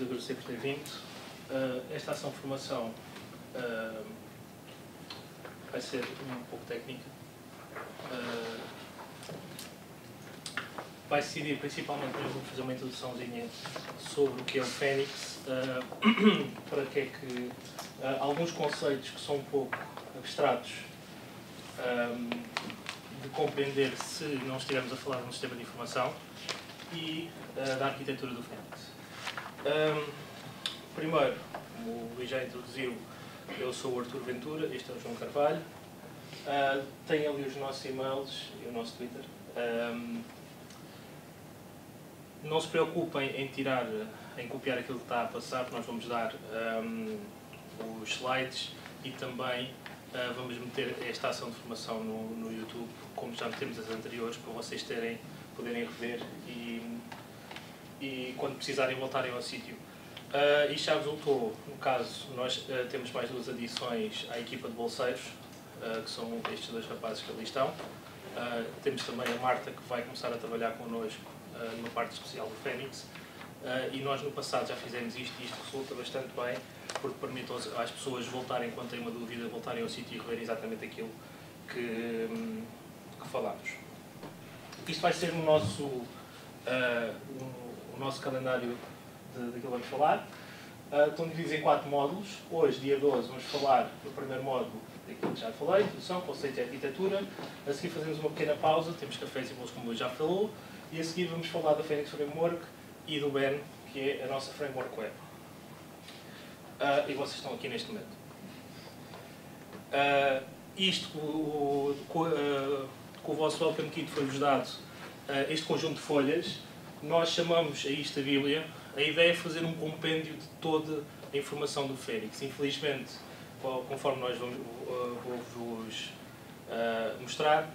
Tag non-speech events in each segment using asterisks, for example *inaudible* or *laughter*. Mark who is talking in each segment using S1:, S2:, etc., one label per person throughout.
S1: agradecer por ter vindo. Uh, esta ação de formação uh, vai ser um pouco técnica. Uh, vai decidir principalmente, mas vou fazer uma introduçãozinha sobre o que é o Fênix, *clears throat* para que é que alguns conceitos que são um pouco abstratos de compreender se não estivermos a falar de um sistema de informação e da arquitetura do Fênix. Um, primeiro, como o Luís já introduziu, eu sou o Artur Ventura, este é o João Carvalho. Uh, tem ali os nossos e-mails e o nosso Twitter. Um, não se preocupem em tirar, em copiar aquilo que está a passar, nós vamos dar um, os slides e também uh, vamos meter esta ação de formação no, no YouTube, como já metemos as anteriores, para vocês terem, poderem rever e e quando precisarem voltarem ao sítio. Uh, isto já resultou, no caso, nós uh, temos mais duas adições à equipa de bolseiros, uh, que são estes dois rapazes que ali estão. Uh, temos também a Marta, que vai começar a trabalhar connosco numa parte especial do Fênix. e nós no passado já fizemos isto e isto resulta bastante bem, porque permite às pessoas voltarem, quando têm uma dúvida, voltarem ao sítio e rever exatamente aquilo que, um, que falámos. Isto vai ser o nosso um, nosso calendário daquilo que vamos falar. Uh, estão divididos em quatro módulos. Hoje, dia 12, vamos falar do primeiro módulo daquilo que já falei, introdução, conceito e arquitetura. A seguir fazemos uma pequena pausa, temos cafés e bolos como eu já falou. E a seguir vamos falar da Phoenix Framework e do Ben, que é a nossa Framework Web. Uh, e vocês estão aqui neste momento. Uh, isto, com, com, com, o vosso Welcome Kit foi-vos dado este conjunto de folhas nós chamamos a isto a Bíblia. A ideia é fazer um compêndio de toda a informação do Fênix. Infelizmente, conforme nós vamos vos uh, mostrar,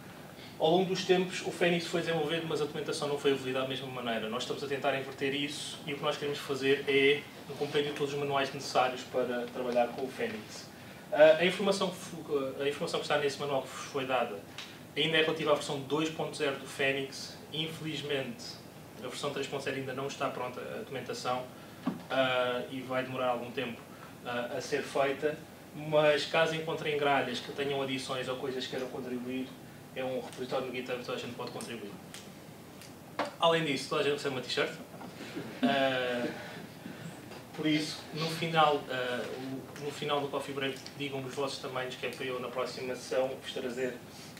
S1: ao longo dos tempos o Fênix foi desenvolvido, mas a documentação não foi evoluída da mesma maneira. Nós estamos a tentar inverter isso e o que nós queremos fazer é um compêndio de todos os manuais necessários para trabalhar com o Fênix. Uh, a, informação, a informação que está nesse manual que vos foi dada ainda é relativa à versão 2.0 do Fênix. Infelizmente, a versão 3.0 ainda não está pronta a documentação uh, e vai demorar algum tempo uh, a ser feita, mas caso encontrem gralhas que tenham adições ou coisas que queiram contribuir, é um repositório no GitHub que a gente pode contribuir. Além disso, toda a gente recebe uma t-shirt. Uh, por isso, no final, no final do Coffee Break, digam os vossos tamanhos, que é para eu, na próxima sessão, vos trazer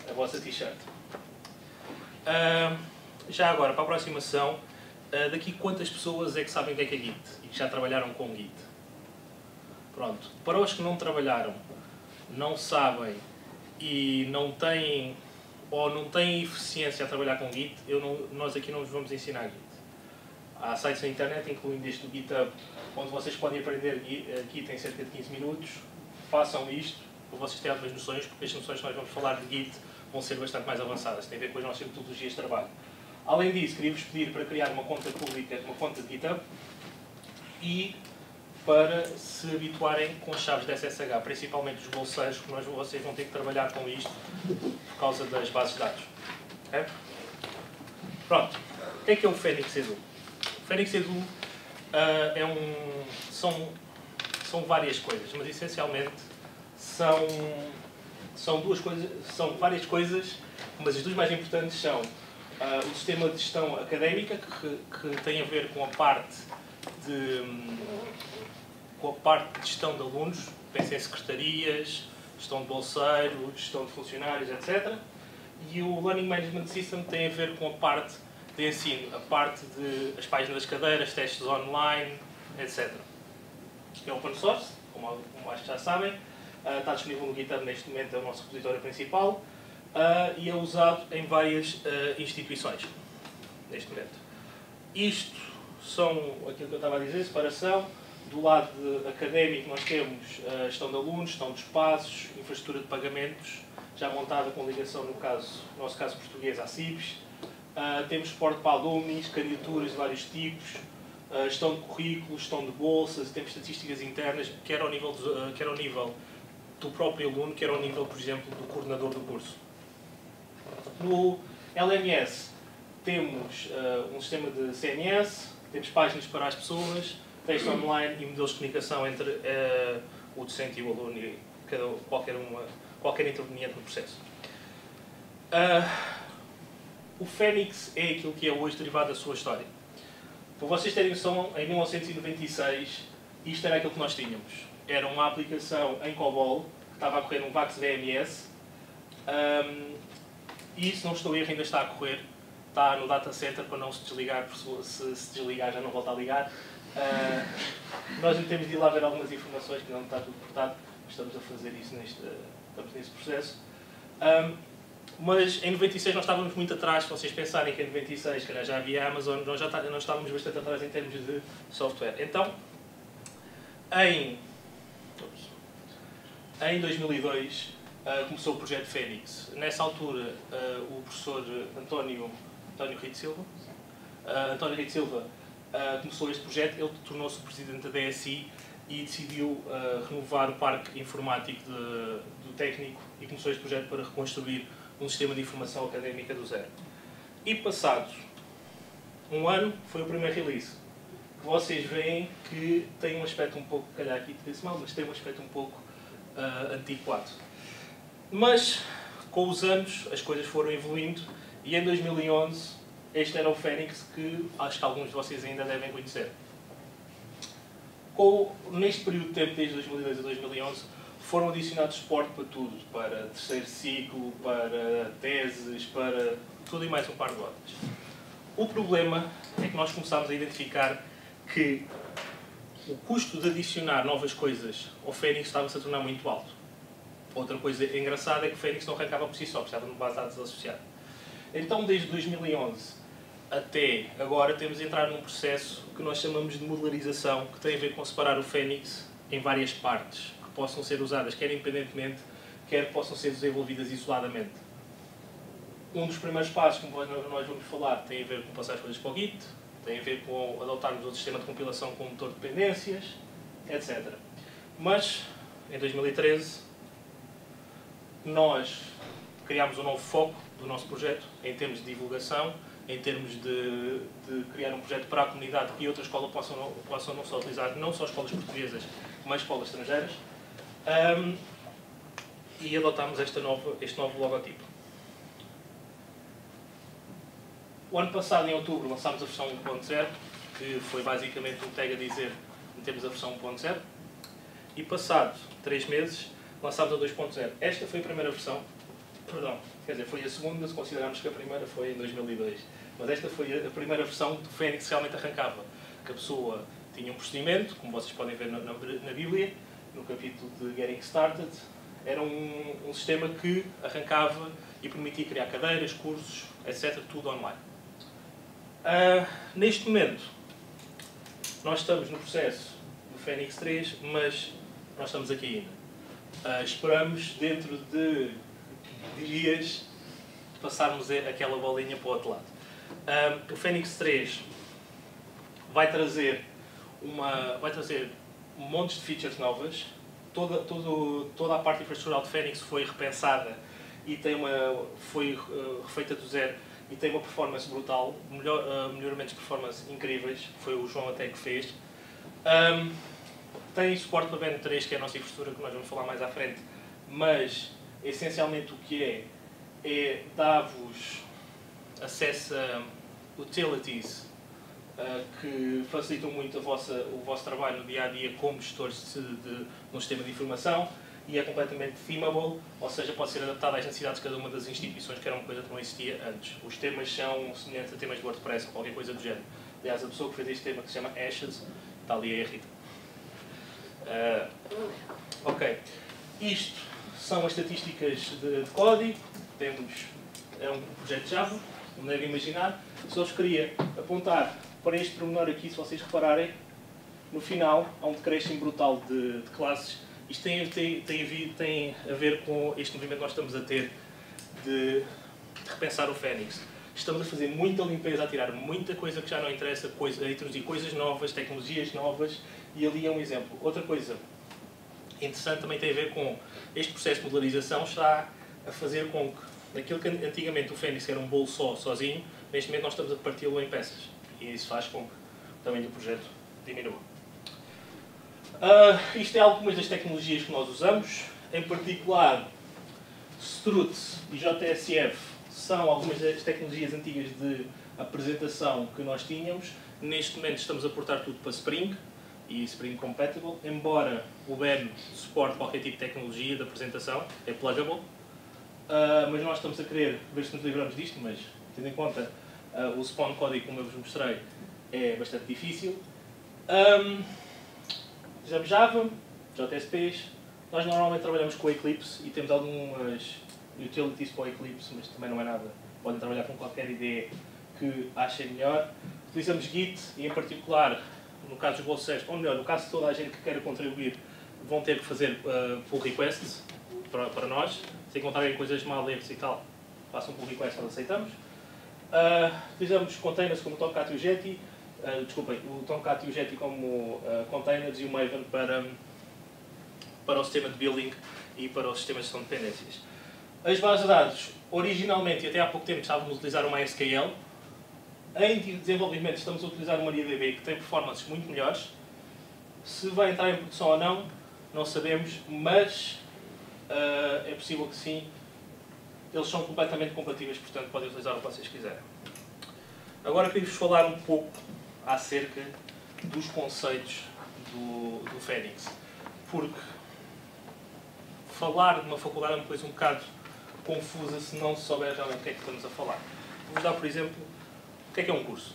S1: a vossa t-shirt. Já agora, para a aproximação, uh, daqui quantas pessoas é que sabem o que é que é Git e que já trabalharam com Git? Pronto. Para os que não trabalharam, não sabem e não têm ou não têm eficiência a trabalhar com Git, eu não, nós aqui não vos vamos ensinar Git. Há sites na internet, incluindo este do GitHub, onde vocês podem aprender Git em cerca de 15 minutos. Façam isto, para vocês terem algumas noções, porque as noções que nós vamos falar de Git vão ser bastante mais avançadas, tem a ver com as nossas metodologias de trabalho. Além disso, queria-vos pedir para criar uma conta pública, uma conta de GitHub e para se habituarem com as chaves de SSH, principalmente os bolseiros, que nós, vocês vão ter que trabalhar com isto por causa das bases de dados. Pronto. O que é que é o Fênix Edu? O Fênix Edu uh, é um, são, são várias coisas, mas essencialmente são, são duas coisas, são várias coisas, mas as duas mais importantes são uh, o sistema de gestão académica, que, que, tem a ver com a parte de, com a parte de gestão de alunos, pensem em secretarias, gestão de bolseiros, gestão de funcionários, etc. E o Learning Management System tem a ver com a parte de ensino, a parte de as páginas das cadeiras, testes online, etc. É open source, como, como acho que já sabem, uh, está disponível no GitHub neste momento, é o nosso repositório principal uh, e é usado em várias uh, instituições neste momento. Isto são aquilo que eu estava a dizer, separação. Do lado académico nós temos a gestão de alunos, gestão de espaços, infraestrutura de pagamentos, já montada com ligação, no, caso, no nosso caso português, à CIBS. Uh, temos suporte para alunos, candidaturas de vários tipos, uh, gestão de currículos, gestão de bolsas, temos estatísticas internas, quer ao, nível de, uh, quer ao nível do próprio aluno, quer ao nível, por exemplo, do coordenador do curso. No LMS temos uh, um sistema de CMS, temos páginas para as pessoas, texto online e modelos de comunicação entre uh, o docente e o aluno e cada, qualquer, uma, qualquer interveniente no processo. Uh, o Fênix é aquilo que é hoje derivado da sua história. Para vocês terem noção, em 1996, isto era aquilo que nós tínhamos. Era uma aplicação em COBOL, que estava a correr num VAX VMS, um, e isso não estou a erro, ainda está a correr. Está no data center para não se desligar, se se desligar já não volta a ligar. Uh, nós ainda temos de ir lá ver algumas informações, que não está tudo portado, estamos a fazer isso neste, estamos nesse processo. Um, mas em 96 nós estávamos muito atrás, se vocês pensarem que em 96 calhar, já havia Amazon, nós já tá, nós estávamos bastante atrás em termos de software. Então, em, em 2002 uh, ah, começou o projeto Fênix. Nessa altura uh, o professor António, António Rito Silva, uh, António Rito Silva começou este projeto, ele tornou-se presidente da DSI e decidiu renovar o parque informático de, do técnico e começou este projeto para reconstruir um sistema de informação académica do zero. E passado um ano, foi o primeiro release. Que vocês veem que tem um aspecto um pouco, calhar aqui mal, mas tem um aspecto um pouco uh, antiquado. Mas, com os anos, as coisas foram evoluindo e em 2011 este era o Fênix que acho que alguns de vocês ainda devem conhecer. Com, neste período de tempo, desde 2002 a 2011, foram adicionados suporte para tudo, para terceiro ciclo, para teses, para tudo e mais um par de horas. O problema é que nós começámos a identificar que o custo de adicionar novas coisas ao Fênix estava-se a tornar muito alto. Outra coisa engraçada é que o Fênix não arrancava por si só, precisava de uma base de dados associada. Então, desde 2011 até agora, temos de entrar num processo que nós chamamos de modularização, que tem a ver com separar o Fênix em várias partes possam ser usadas quer independentemente, quer possam ser desenvolvidas isoladamente. Um dos primeiros passos que nós vamos falar tem a ver com passar as coisas para o Git, tem a ver com adotarmos outro sistema de compilação com motor de dependências, etc. Mas, em 2013, nós criámos um novo foco do nosso projeto em termos de divulgação, em termos de, de criar um projeto para a comunidade que outra escola possam, possam não só utilizar, não só escolas portuguesas, mas escolas estrangeiras. Um, e adotámos esta nova, este novo logotipo. O ano passado, em outubro, lançámos a versão 1.0, que foi basicamente um tag a dizer temos a versão 1.0. E passado 3 meses, lançámos a 2.0. Esta foi a primeira versão, perdão, quer dizer, foi a segunda, se considerarmos que a primeira foi em 2002. Mas esta foi a primeira versão do Fênix que realmente arrancava. Que a pessoa tinha um procedimento, como vocês podem ver na, na, na Bíblia, no capítulo de Getting Started, era um, um, sistema que arrancava e permitia criar cadeiras, cursos, etc., tudo online. Uh, neste momento, nós estamos no processo do Fênix 3, mas nós estamos aqui ainda. Uh, esperamos, dentro de dias, passarmos aquela bolinha para o outro lado. Uh, o Fênix 3 vai trazer, uma, vai trazer montes de features novas. Toda, todo, toda a parte infraestrutural de Phoenix foi repensada e tem uma, foi uh, refeita do zero e tem uma performance brutal, melhor, melhoramentos de performance incríveis, foi o João até que fez. Um, tem suporte para BN 3, que é a nossa infraestrutura, que nós vamos falar mais à frente, mas essencialmente o que é, é dar-vos acesso a utilities uh, que facilitam muito vossa, o vosso trabalho no dia a dia como gestores de, de, um sistema de informação e é completamente themable, ou seja, pode ser adaptado às necessidades de cada uma das instituições, que era uma coisa que não existia antes. Os temas são semelhantes a temas de WordPress ou qualquer coisa do género. Aliás, a pessoa que fez este tema, que se chama Ashes, está ali, a Rita. Uh, ok. Isto são as estatísticas de, de, código. Temos é um projeto Java, como devem imaginar. Só vos queria apontar para este pormenor aqui, se vocês repararem, no final há um decréscimo brutal de, de classes. Isto tem, tem, tem, tem, a ver com este movimento que nós estamos a ter de, de repensar o Fênix. Estamos a fazer muita limpeza, a tirar muita coisa que já não interessa, coisa, a introduzir coisas novas, tecnologias novas, e ali é um exemplo. Outra coisa interessante também tem a ver com este processo de modularização está a fazer com que, naquilo que antigamente o Fênix era um bolo só, sozinho, neste momento nós estamos a parti-lo em peças e isso faz com que o tamanho do projeto diminua. Uh, isto é algumas das tecnologias que nós usamos, em particular Struts e JSF são algumas das tecnologias antigas de apresentação que nós tínhamos. Neste momento estamos a portar tudo para Spring e Spring Compatible, embora o Ben suporte qualquer tipo de tecnologia de apresentação, é pluggable. Uh, mas nós estamos a querer ver se nos livramos disto, mas tendo em conta uh, o spawn código, como eu vos mostrei, é bastante difícil. Um, Java, JSPs. Nós normalmente trabalhamos com Eclipse e temos algumas utilities para o Eclipse, mas também não é nada. Podem trabalhar com qualquer ideia que achem melhor. Utilizamos Git e, em particular, no caso dos bolseiros, ou melhor, no caso de toda a gente que queira contribuir, vão ter que fazer uh, pull requests para, para nós. Se encontrarem coisas mal, erros e tal, façam pull request, nós aceitamos. Uh, utilizamos containers como o Tomcat e o Jetty, uh, desculpem, o Tomcat e o Jetty como uh, containers e o Maven para, para o sistema de billing e para os sistemas de gestão de dependências. As bases de dados, originalmente e até há pouco tempo estávamos a utilizar uma MySQL. Em desenvolvimento estamos a utilizar uma MariaDB que tem performances muito melhores. Se vai entrar em produção ou não, não sabemos, mas uh, é possível que sim. Eles são completamente compatíveis, portanto podem utilizar o que vocês quiserem. Agora queria-vos falar um pouco acerca dos conceitos do, do Fênix. Porque falar de uma faculdade é uma coisa um bocado confusa se não souber realmente o que é que estamos a falar. Vou dar, por exemplo, que é que é um curso.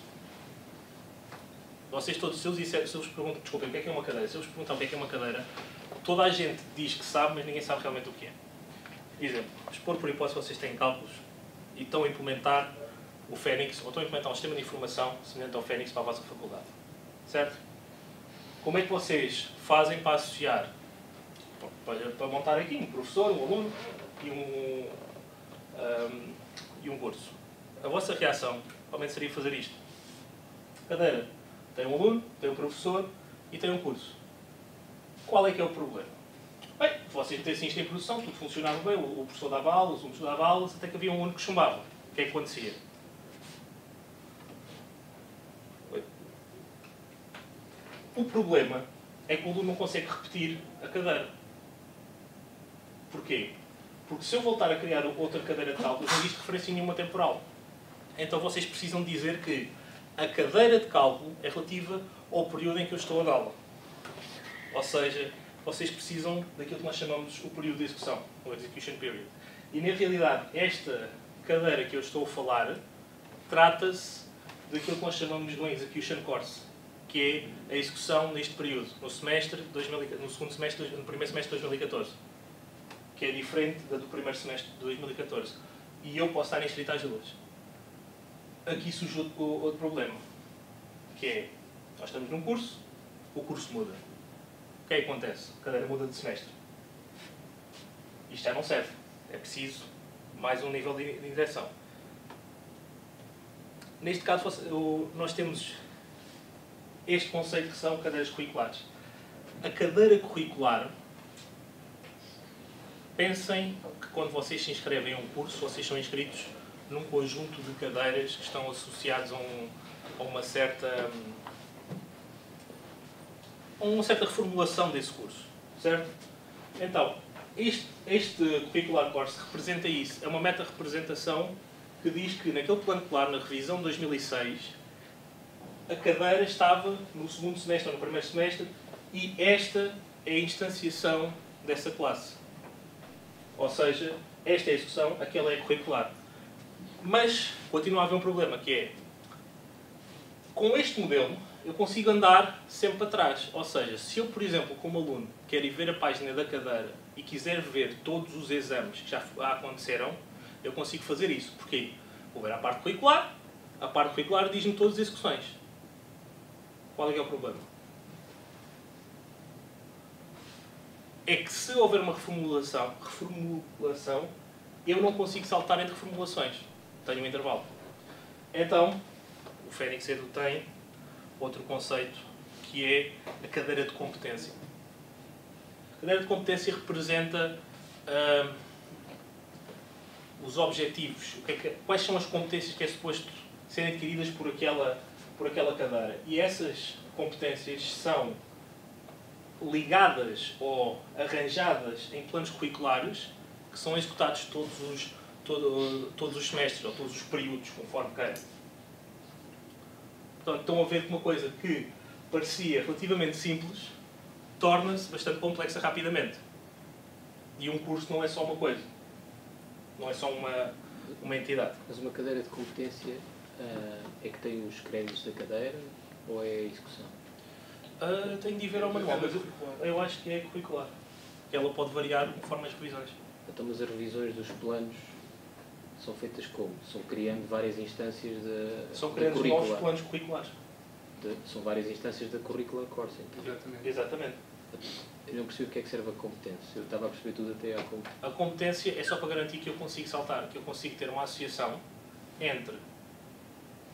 S1: Vocês todos, se eu, disser, se eu vos pergunto, desculpem, o que é que é uma cadeira? Se eu vos perguntar o que é que é uma cadeira, toda a gente diz que sabe, mas ninguém sabe realmente o que é. Exemplo, expor por hipótese vocês têm cálculos e estão a implementar o Fênix, ou estão a implementar um sistema de informação semelhante ao Fênix para a vossa faculdade. Certo? Como é que vocês fazem para associar, para, para montar aqui um professor, um aluno e um, um, e um curso. A vossa reação provavelmente seria fazer isto. Cadeira. Tem um aluno, tem um professor e tem um curso. Qual é que é o problema? Bem, vocês metessem isto em produção, tudo funcionava bem, o professor dava aulas, o professor dava aulas, até que havia um aluno que chumbava. O que é que acontecia? O problema é que o aluno não consegue repetir a cadeira. Porquê? Porque se eu voltar a criar outra cadeira de cálculos, não existe referência nenhuma temporal. Então vocês precisam dizer que a cadeira de cálculo é relativa ao período em que eu estou a dá-la. Ou seja, vocês precisam daquilo que nós chamamos o período de execução, o execution period. E na realidade, esta cadeira que eu estou a falar trata-se daquilo que nós chamamos de um execution course, que é a execução neste período, no semestre 2000, no segundo semestre, no primeiro semestre de 2014 que é diferente da do primeiro semestre de 2014. E eu posso estar inscrito às duas. Aqui surge outro, outro problema, que é, nós estamos num curso, o curso muda. O que é que acontece? A cadeira muda de semestre. Isto já não serve. É preciso mais um nível de, direção. Neste caso, nós temos este conceito que são cadeiras curriculares. A cadeira curricular Pensem que quando vocês se inscrevem em um curso, vocês são inscritos num conjunto de cadeiras que estão associados a, um, a uma certa a uma certa reformulação desse curso, certo? Então, este, este curricular course representa isso. É uma meta-representação que diz que naquele plano claro, na revisão de 2006, a cadeira estava no segundo semestre ou no primeiro semestre e esta é a instanciação dessa classe. Ou seja, esta é a execução, aquela é curricular. Mas continua a haver um problema, que é, com este modelo, eu consigo andar sempre para trás. Ou seja, se eu, por exemplo, como aluno, quero ir ver a página da cadeira e quiser ver todos os exames que já aconteceram, eu consigo fazer isso. Porquê? Vou ver a parte curricular, a parte curricular diz-me todas as execuções. Qual é, é o problema? é que se houver uma reformulação, reformulação, eu não consigo saltar entre reformulações. Tenho um intervalo. Então, o Fênix Edu tem outro conceito que é a cadeira de competência. A cadeira de competência representa uh, os objetivos, é quais são as competências que é suposto serem adquiridas por aquela, por aquela cadeira. E essas competências são ligadas ou arranjadas em planos curriculares que são executados todos os, todo, todos os semestres ou todos os períodos, conforme queira. Portanto, estão a ver que uma coisa que parecia relativamente simples torna-se bastante complexa rapidamente. E um curso não é só uma coisa. Não é só uma, uma entidade.
S2: Mas uma cadeira de competência uh, é que tem os créditos da cadeira ou é a execução?
S1: Uh, tem de ir ver ao manual, mas eu, eu acho que é curricular. Ela pode variar conforme as revisões.
S2: Então, mas as revisões dos planos são feitas como? São criando várias instâncias de
S1: São criando
S2: de
S1: novos planos curriculares.
S2: De, são várias instâncias da curricular course. Então.
S1: Exatamente. Exatamente.
S2: Eu não percebi o que é que serve a competência. Eu estava a perceber tudo até à competência.
S1: A competência é só para garantir que eu consigo saltar, que eu consigo ter uma associação entre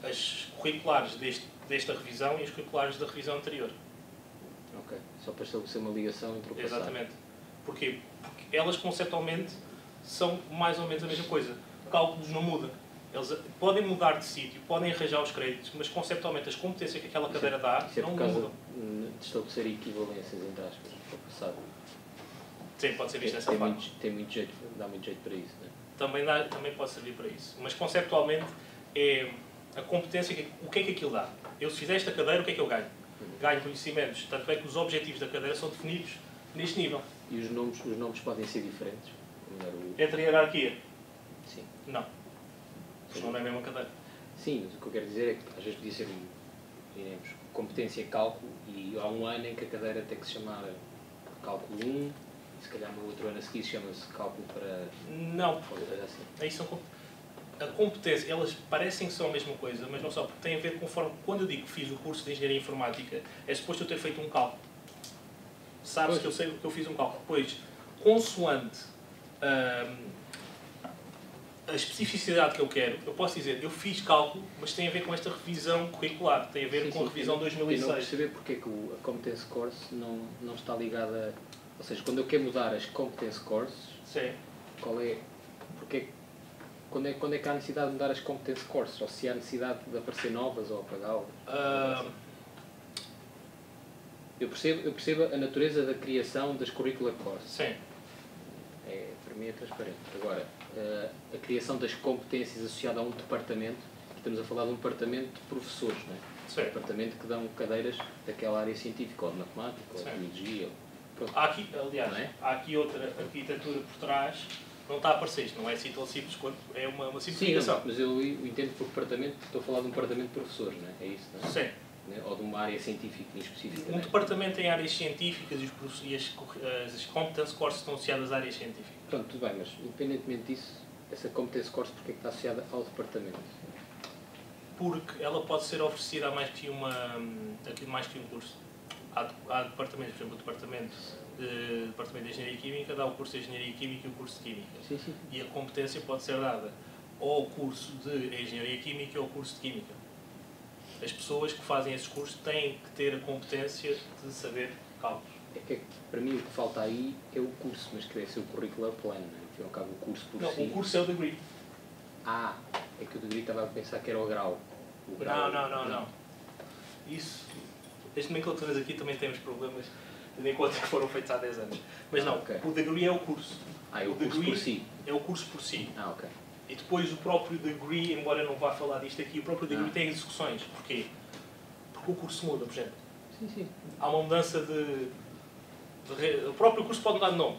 S1: as curriculares deste, desta revisão e as curriculares da revisão anterior.
S2: Ok. Só para estabelecer uma ligação entre o passado.
S1: Exatamente. Porquê? Porque elas conceptualmente são mais ou menos a mesma coisa. Cálculos não muda. Eles podem mudar de sítio, podem arranjar os créditos, mas conceptualmente as competências que aquela cadeira dá
S2: isso é
S1: não
S2: por causa
S1: mudam.
S2: de estabelecer equivalências, entre aspas, para passado.
S1: Sim, pode ser visto
S2: Tem,
S1: dessa
S2: tem,
S1: forma.
S2: muito, tem muito jeito, dá muito jeito para isso, não é?
S1: Também, dá, também pode servir para isso. Mas conceptualmente é a competência, o que é que aquilo dá? Eu se fizer esta cadeira, o que é que eu ganho? Ganho conhecimentos. Tanto é que os objetivos da cadeira são definidos neste nível.
S2: E os nomes, os nomes podem ser diferentes.
S1: Entre hierarquia?
S2: Sim.
S1: Não. Senão não é a mesma cadeira.
S2: Sim, mas o que eu quero dizer é que às vezes podia ser, diremos, competência cálculo e há um ano em que a cadeira tem que se chamar cálculo 1, se calhar no outro ano a seguir chama-se cálculo para...
S1: Não.
S2: assim.
S1: Aí são a competência, elas parecem que são a mesma coisa, mas não são, porque tem a ver conforme. Quando eu digo que fiz o curso de Engenharia Informática, é suposto eu ter feito um cálculo. Sabes
S2: Pois.
S1: que eu sei que eu fiz um cálculo. Pois, consoante hum, a especificidade que eu quero, eu posso dizer, eu fiz cálculo, mas tem a ver com esta revisão curricular, tem a ver
S2: Sim,
S1: com a
S2: sim,
S1: revisão
S2: eu não- Eu não
S1: 2006.
S2: perceber porque é que a competence course não, não está ligada... Ou seja, quando eu quero mudar as competence courses,
S1: Sim.
S2: qual é... Porque que- quando é, quando é que há necessidade de mudar as competence courses? Ou se há necessidade de aparecer novas ou apagá-las?
S1: Hum,
S2: Eu percebo, eu percebo a natureza da criação das curricular courses.
S1: sim.
S2: É, para mim é transparente. Agora, a criação das competências associada a um departamento, estamos a falar de um departamento de professores, não é?
S1: Sim.
S2: Um departamento que dão cadeiras daquela área científica, ou de matemática, ou de
S1: Sim.
S2: biologia.
S1: Há aqui, aliás,
S2: é?
S1: há aqui outra arquitetura por trás, não está a aparecer isto, não é assim tão simples quanto é uma, uma
S2: Sim,
S1: simplificação.
S2: não, mas eu, eu entendo por departamento, estou a falar de um departamento de professores, não é? É isso, não é?
S1: Sim.
S2: Né? Ou de uma área científica em específica.
S1: Um
S2: não é?
S1: departamento em áreas científicas e, as, as competence courses estão associadas a áreas científicas.
S2: Pronto, tudo bem, mas independentemente disso, essa competência course porque é que está associada ao departamento?
S1: Porque ela pode ser oferecida a mais que, uma, a mais que um curso. Há, há departamentos, por exemplo, o departamento de, departamento de Engenharia Química dá o curso de Engenharia Química e o curso de Química.
S2: Sim, sim.
S1: E a competência pode ser dada ou ao curso de Engenharia Química ou ao curso de Química. As pessoas que fazem esses cursos têm que ter a competência de saber cálculos.
S2: É que, para mim o que falta aí é o curso, mas que deve ser o curricular plan, não é? Afinal, ao cabo, o curso por
S1: Não,
S2: si.
S1: o curso é o degree.
S2: Ah, é que o degree estava a pensar que era o grau. O
S1: Não,
S2: grau-
S1: não, não, não. Isso, as nomenclaturas aqui também temos problemas, tendo em conta que foram feitos há 10 anos. Mas
S2: Ah,
S1: não,
S2: ok.
S1: o degree é o curso.
S2: Ah, é o
S1: o
S2: curso por si.
S1: é o curso por si.
S2: Ah, ok.
S1: E depois o próprio degree, embora eu não vá falar disto aqui, o próprio degree
S2: Ah.
S1: tem execuções. Porquê? Porque o curso muda, por exemplo.
S2: Sim, sim.
S1: Há uma mudança de... de O próprio curso pode mudar de nome.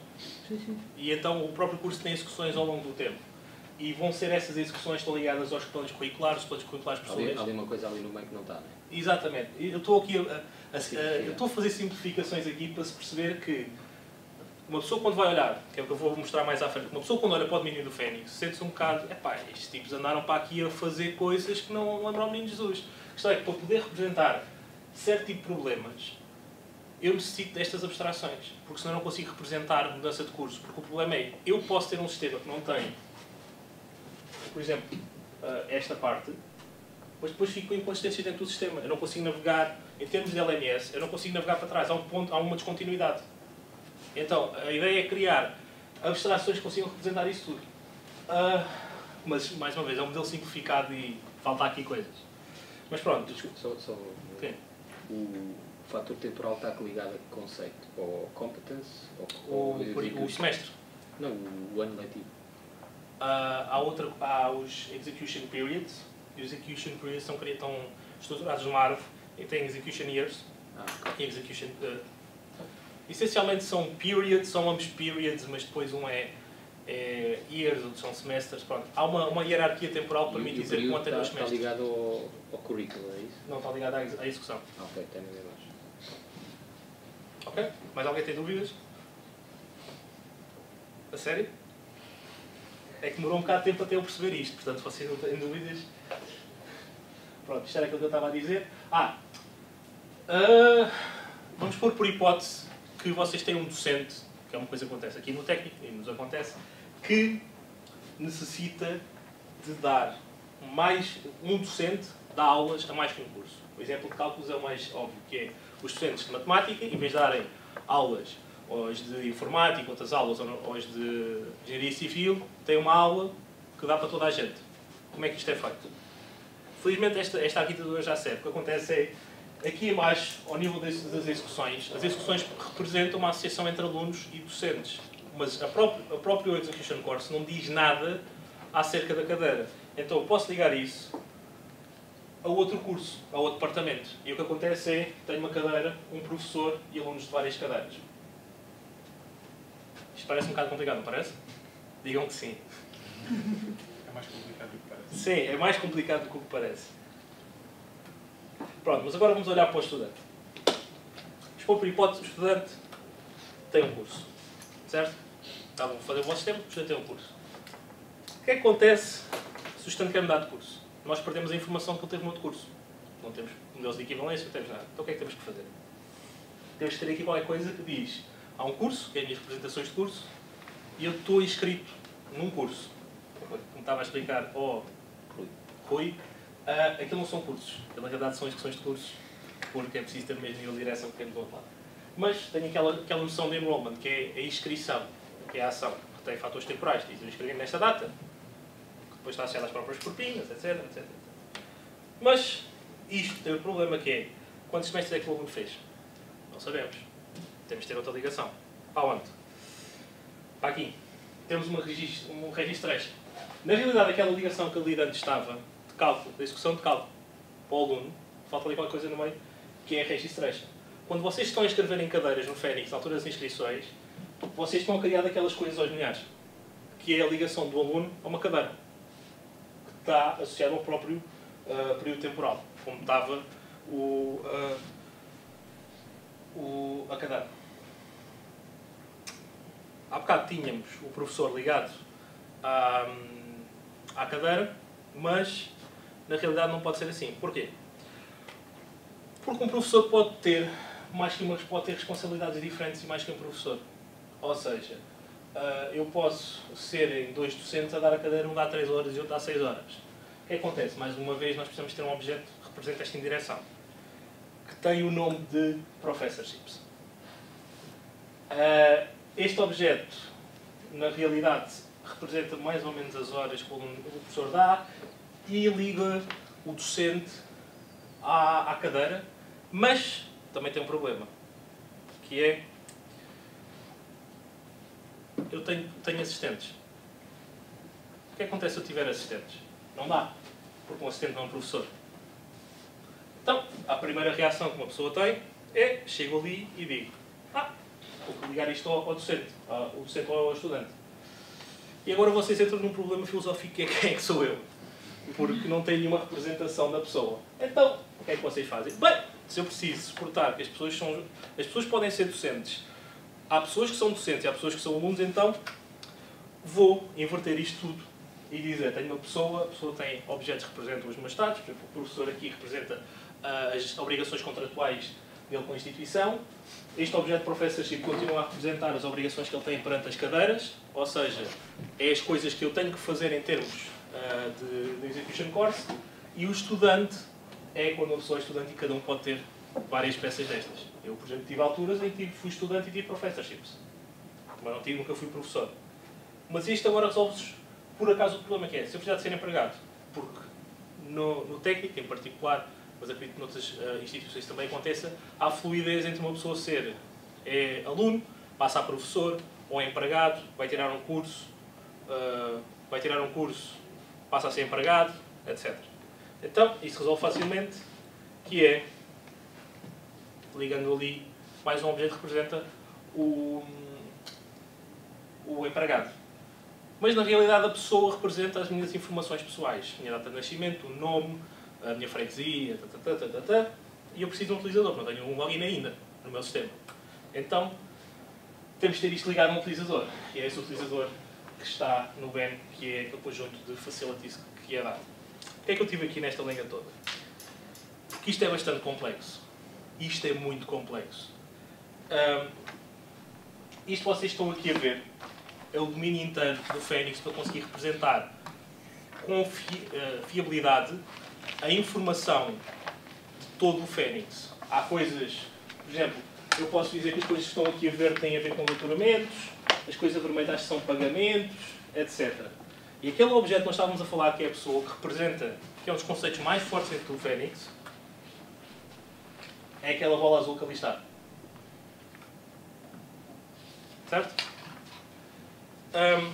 S2: Sim, sim.
S1: E então o próprio curso tem execuções ao longo do tempo. E vão ser essas execuções estão ligadas aos planos curriculares, os planos curriculares pessoais.
S2: há ali uma coisa ali no meio que não está, não é?
S1: Exatamente. Eu estou aqui a, a- a- eu estou a fazer simplificações aqui para se perceber que uma pessoa quando vai olhar, que é o que eu vou mostrar mais à frente, uma pessoa quando olha para o domínio do Fênix, sente-se um bocado, epá, estes tipos andaram para aqui a fazer coisas que não lembram o menino Jesus. Questão é que para poder representar certo tipo de problemas, eu necessito destas abstrações, porque senão não consigo representar mudança de curso. Porque o problema é, eu posso ter um sistema que não tem, por exemplo, ah, esta parte, mas depois fico com inconsistências dentro do sistema. Eu não consigo navegar, em termos de LMS, eu não consigo navegar para trás. Há um ponto, há uma descontinuidade. Então, a ideia é criar abstrações que consigam representar isso tudo. Ah, mas, mais uma vez, é um modelo simplificado e falta aqui coisas. Mas pronto,
S2: Desculpa, só, só o, fator temporal está ligado a que conceito? Ou competence? Ou, ou
S1: o, o semestre.
S2: Não, o ano letivo.
S1: Ah, há, outra, há os execution periods. E os execution periods são, estão estruturados numa árvore e tem execution years
S2: Ah, ok.
S1: e execution. ah, essencialmente são periods, são ambos periods, mas depois um é, é years, outros são semestres. Pronto. Há uma, uma hierarquia temporal que permite dizer quanto é dois
S2: está, está
S1: semestres.
S2: ligado ao, ao currículo, é isso?
S1: Não está ligado à à execução.
S2: Ok, tem a ver mais.
S1: Ok? Mais alguém tem dúvidas? A sério? É que demorou um bocado de tempo até eu perceber isto, portanto, se vocês não têm dúvidas. Pronto, isto era aquilo que eu estava a dizer. Ah! ah, vamos pôr por hipótese que vocês têm um docente, que é uma coisa que acontece aqui no técnico e nos acontece, que necessita de dar mais. Um docente dá aulas a mais que um curso. O exemplo de cálculos é o mais óbvio, que é os docentes de matemática, em vez de darem aulas hoje de informática, outras aulas hoje de engenharia civil, têm uma aula que dá para toda a gente. Como é que isto é feito? Felizmente esta, esta arquitetura já serve. O que acontece é, aqui embaixo, ao nível das, das execuções, as execuções representam uma associação entre alunos e docentes. Mas a própria, a própria Execution Course não diz nada acerca da cadeira. Então eu posso ligar isso a outro curso, a outro departamento. E o que acontece é, tenho uma cadeira, um professor e alunos de várias cadeiras. Isto parece um bocado complicado, não parece? Digam que sim.
S3: É mais complicado do que parece.
S1: Sim, é mais complicado do que parece. Pronto, mas agora vamos olhar para o estudante. Pôr por hipótese, o estudante tem um curso. Certo? Estavam a fazer o vosso sistema, o estudante tem um curso. O que é que acontece se o estudante quer mudar de curso? Nós perdemos a informação que ele teve no outro curso. Não temos modelos de equivalência, não temos nada. Então o que é que temos que fazer? Temos que ter aqui qualquer coisa que diz há um curso, que é as minhas representações de curso, e eu estou inscrito num curso. Como estava a explicar ao Rui, ah, aquilo não são cursos. Na verdade, são execuções de cursos, porque é preciso ter o mesmo nível de direção que temos do outro lado. Mas tem aquela, aquela noção de enrollment, que é a inscrição, que é a ação, que tem fatores temporais. Diz, eu inscrevi nesta data, que depois está associado às próprias propinas, etc, etc. Mas isto tem um problema que é, quantos semestres é que o aluno fez? Não sabemos. Temos de ter outra ligação. Para onde? Para aqui. Temos uma registro, um registro extra. Na realidade, aquela ligação que ali antes estava, cálculo, da execução de cálculo, para o aluno, falta ali qualquer coisa no meio, que é extra. Quando vocês estão a inscrever em cadeiras no Fênix, na altura das inscrições, vocês estão a criar aquelas coisas aos milhares, que é a ligação do aluno a uma cadeira, que está associada ao próprio ah, período temporal, como estava o, ah, o, a cadeira. Há bocado tínhamos o professor ligado à, à cadeira, mas na realidade não pode ser assim. Porquê? Porque um professor pode ter mais que uma, pode ter responsabilidades diferentes e mais que um professor. Ou seja, ah, eu posso ser em dois docentes a dar a cadeira, um dá 3 horas e outro dá 6 horas. O que acontece? Mais uma vez, nós precisamos ter um objeto que represente esta indireção, que tem o nome de professorships. Ah, este objeto, na realidade, representa mais ou menos as horas que o professor dá e liga o docente à, à cadeira, mas também tem um problema, que é eu tenho, tenho assistentes. O que acontece se eu tiver assistentes? Não dá, porque um assistente não é um professor. Então, a primeira reação que uma pessoa tem é, chego ali e digo, ah, vou ligar isto ao, ao docente, ao, o docente ao estudante. E agora vocês entram num problema filosófico que é quem é que sou eu? Porque não tem nenhuma representação da pessoa. Então, o que é que vocês fazem? Bem, se eu preciso suportar que as pessoas são... As pessoas podem ser docentes. Há pessoas que são docentes e há pessoas que são alunos, então vou inverter isto tudo e dizer, tenho uma pessoa, a pessoa tem objetos que representam os meus estados, por exemplo, o professor aqui representa ah, as obrigações contratuais dele com a instituição, este objeto de professorship continua a representar as obrigações que ele tem perante as cadeiras, ou seja, é as coisas que eu tenho que fazer em termos ah, de, de execution course, e o estudante é quando uma pessoa é estudante e cada um pode ter várias peças destas. Eu, por exemplo, tive alturas em que fui estudante e tive professorships. Mas não tive, nunca fui professor. Mas isto agora resolve-se por acaso o problema que é, se eu precisar de ser empregado, porque no, no técnico, em particular, mas acredito que noutras uh, instituições também aconteça, há fluidez entre uma pessoa ser é aluno, passa a professor, ou é empregado, vai tirar um curso, uh, vai tirar um curso, passa a ser empregado, etc. Então, isso resolve facilmente, que é, ligando ali, mais um objeto que representa o, o empregado. Mas na realidade a pessoa representa as minhas informações pessoais. Minha data de nascimento, o nome, a minha freguesia, tá, tá, tá, e eu preciso de um utilizador, não tenho um login ainda no meu sistema. Então, temos de ter isto ligado a um utilizador, e é esse utilizador que está no BEN, que é aquele conjunto de facilities que é dado. O que é que eu tive aqui nesta linha toda? Porque isto é bastante complexo. Isto é muito complexo. Um, isto vocês estão aqui a ver é o domínio inteiro do Fênix para conseguir representar com fi, uh, fiabilidade a informação de todo o Fênix. Há coisas, por exemplo, eu posso dizer que as coisas que estão aqui a ver têm a ver com doutoramentos, as coisas vermelhas são pagamentos, etc. E aquele objeto que nós estávamos a falar, que é a pessoa, que representa, que é um dos conceitos mais fortes dentro do Fênix, é aquela bola azul que ali está. Certo? Um,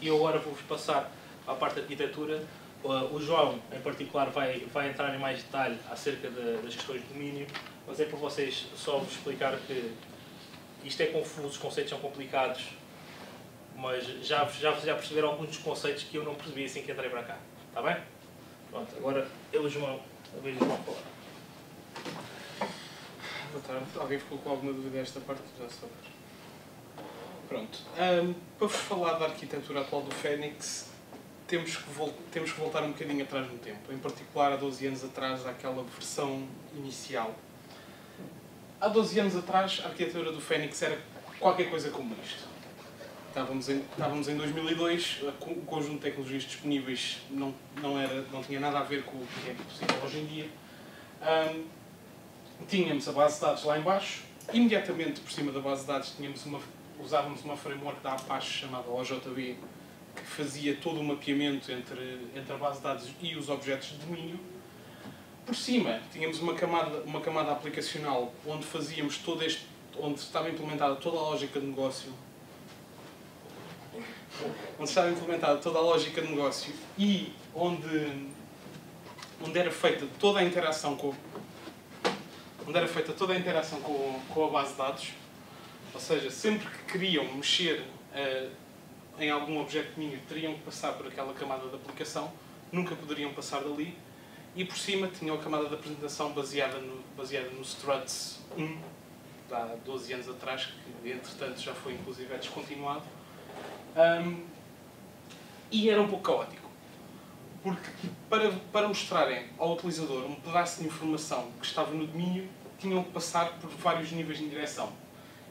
S1: e eu agora vou-vos passar à parte da arquitetura. O João, em particular, vai, vai entrar em mais detalhe acerca de, das questões de domínio, mas é para vocês só vos explicar que isto é confuso, os conceitos são complicados, mas já, já, já perceberam alguns dos conceitos que eu não percebi assim que entrei para cá. Está bem? Pronto, agora eu, João, a vez João falar.
S3: Boa tarde. Alguém ficou com alguma dúvida esta parte? Já sabe. Pronto. Um, para vos falar da arquitetura atual do Fênix, temos que, temos que voltar um bocadinho atrás no tempo. Em particular, há 12 anos atrás, àquela versão inicial. Há 12 anos atrás, a arquitetura do Fênix era qualquer coisa como isto. Estávamos em, estávamos em 2002, o conjunto de tecnologias disponíveis não, não, era, não tinha nada a ver com o que é possível hoje em dia. Um, tínhamos a base de dados lá embaixo, imediatamente por cima da base de dados tínhamos uma usávamos uma framework da Apache chamada OJB, que fazia todo o mapeamento entre, entre a base de dados e os objetos de domínio. Por cima, tínhamos uma camada, uma camada aplicacional onde fazíamos todo este, onde estava implementada toda a lógica de negócio. Onde estava implementada toda a lógica de negócio e onde, onde era feita toda a interação com onde era feita toda a interação com, com a base de dados. Ou seja, sempre que queriam mexer uh, em algum objeto domínio, teriam que passar por aquela camada de aplicação, nunca poderiam passar dali. E por cima tinham a camada de apresentação baseada no, baseada no Struts 1, de há 12 anos atrás, que entretanto já foi inclusive é descontinuado. Um, e era um pouco caótico. Porque para, para mostrarem ao utilizador um pedaço de informação que estava no domínio, tinham que passar por vários níveis de direção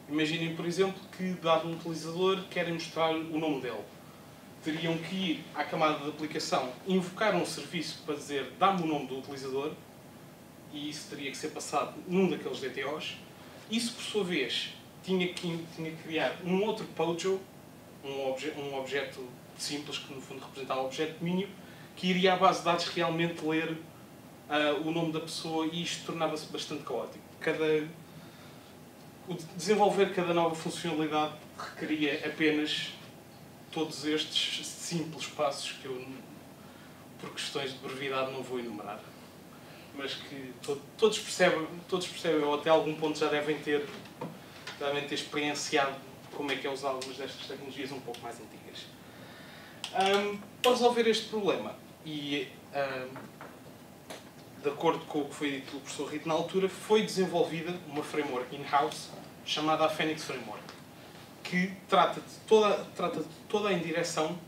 S3: Imaginem, por exemplo, que dado um utilizador querem mostrar o nome dele. Teriam que ir à camada de aplicação, invocar um serviço para dizer dá-me o nome do utilizador, e isso teria que ser passado num daqueles DTOs. Isso, por sua vez, tinha que, tinha que criar um outro POJO, um, obje, um objeto simples que no fundo representava o objeto domínio, que iria à base de dados realmente ler uh, o nome da pessoa e isto tornava-se bastante caótico. Cada, desenvolver cada nova funcionalidade requeria apenas todos estes simples passos que eu, por questões de brevidade, não vou enumerar. Mas que to, todos, percebem, todos percebem, ou até algum ponto já devem ter, devem ter experienciado como é que é usar algumas destas tecnologias um pouco mais antigas. Um, para resolver este problema, e um, de acordo com o que foi dito pelo professor Rito na altura, foi desenvolvida uma framework in-house chamada a Phoenix Framework, que trata de toda, trata de toda a indireção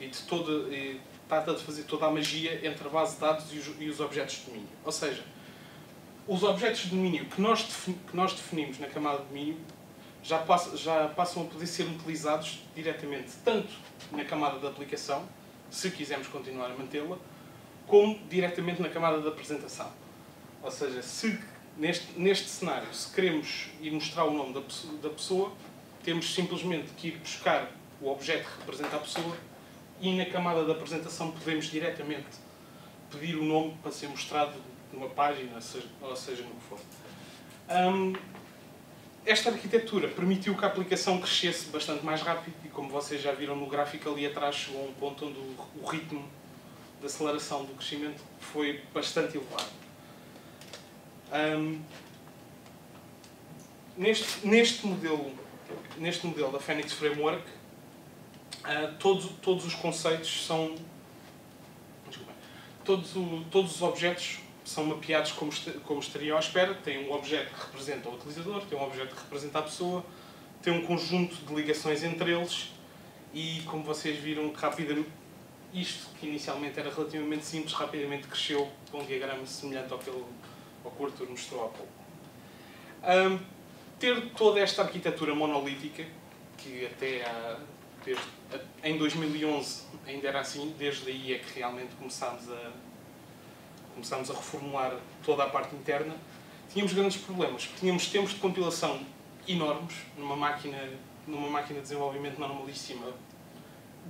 S3: e, de todo, e trata de fazer toda a magia entre a base de dados e os, e os objetos de domínio. Ou seja, os objetos de domínio que nós, que nós definimos na camada de domínio já, já passam a poder ser utilizados diretamente tanto na camada da aplicação, se quisermos continuar a mantê-la, como diretamente na camada da apresentação. Ou seja, se neste, neste cenário, se queremos ir mostrar o nome da da pessoa, temos simplesmente que ir buscar o objeto que representa a pessoa e na camada da apresentação podemos diretamente pedir o nome para ser mostrado numa página, ou seja no que for. Um, esta arquitetura permitiu que a aplicação crescesse bastante mais rápido e, como vocês já viram no gráfico ali atrás, chegou a um ponto onde o ritmo de aceleração do crescimento foi bastante elevado. Um, neste, neste, modelo, neste modelo da Phoenix Framework, uh, todos, todos os conceitos são. Desculpa, todos, todos os objetos são mapeados como, como estariam à espera. Tem um objeto que representa o utilizador, tem um objeto que representa a pessoa, tem um conjunto de ligações entre eles e, como vocês viram, rapidamente, isto que inicialmente era relativamente simples, rapidamente cresceu para um diagrama semelhante ao que, ele, ao que o Arthur mostrou há pouco. Um, ter toda esta arquitetura monolítica, que até desde, em 2011 ainda era assim, desde aí é que realmente começámos a, começámos a reformular toda a parte interna, tínhamos grandes problemas. Tínhamos tempos de compilação enormes numa máquina, numa máquina de desenvolvimento normalíssima.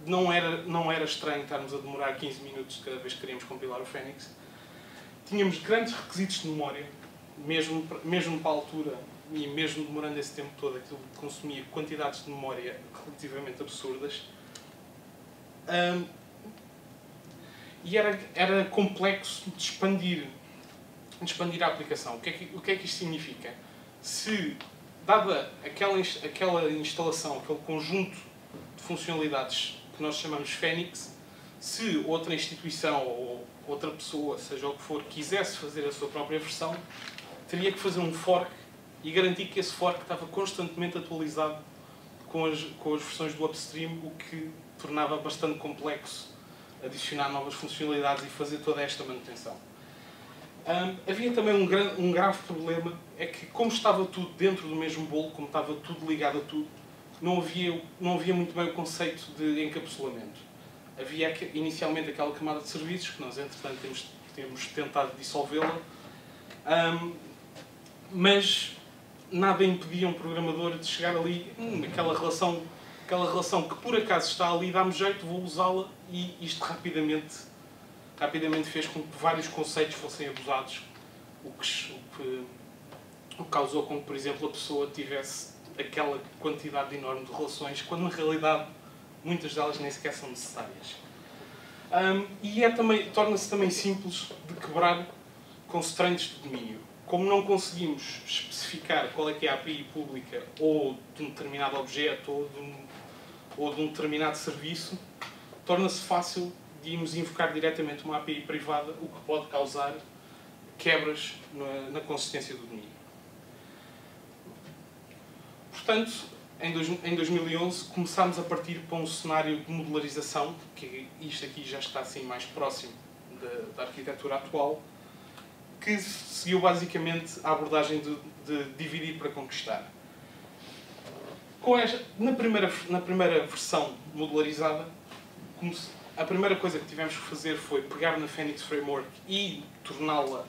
S3: Não era, não era estranho estarmos a demorar 15 minutos cada vez que queríamos compilar o Phoenix. Tínhamos grandes requisitos de memória, mesmo, mesmo para a altura e mesmo demorando esse tempo todo, aquilo consumia quantidades de memória relativamente absurdas. Um, e era, era complexo de expandir, de expandir a aplicação. O que, é que, o que é que isto significa? Se, dada aquela, aquela instalação, aquele conjunto de funcionalidades que nós chamamos Phoenix, se outra instituição ou outra pessoa, seja o que for, quisesse fazer a sua própria versão, teria que fazer um fork e garantir que esse fork estava constantemente atualizado com as, com as versões do upstream, o que tornava bastante complexo adicionar novas funcionalidades e fazer toda esta manutenção. Um, havia também um, gran, um grave problema, é que como estava tudo dentro do mesmo bolo, como estava tudo ligado a tudo, não havia, não havia muito bem o conceito de encapsulamento. Havia inicialmente aquela camada de serviços, que nós entretanto temos, temos tentado dissolvê-la, um, mas nada impedia um programador de chegar ali, hum, aquela relação aquela relação que por acaso está ali, dá-me jeito, vou usá-la e isto rapidamente, rapidamente fez com que vários conceitos fossem abusados, o que, o que, o que causou com que, por exemplo, a pessoa tivesse aquela quantidade enorme de relações, quando na realidade muitas delas nem sequer são necessárias. Um, e é também, torna-se também simples de quebrar constraints de domínio. Como não conseguimos especificar qual é que é a API pública ou de um determinado objeto ou de um ou de um determinado serviço, torna-se fácil de irmos invocar diretamente uma API privada, o que pode causar quebras na, na consistência do domínio. Portanto, em, dois, em 2011 começámos a partir para um cenário de modularização, que isto aqui já está assim mais próximo da, da arquitetura atual, que seguiu basicamente a abordagem de, de dividir para conquistar esta, na, primeira, na primeira versão modularizada, a primeira coisa que tivemos que fazer foi pegar na Phoenix Framework e torná-la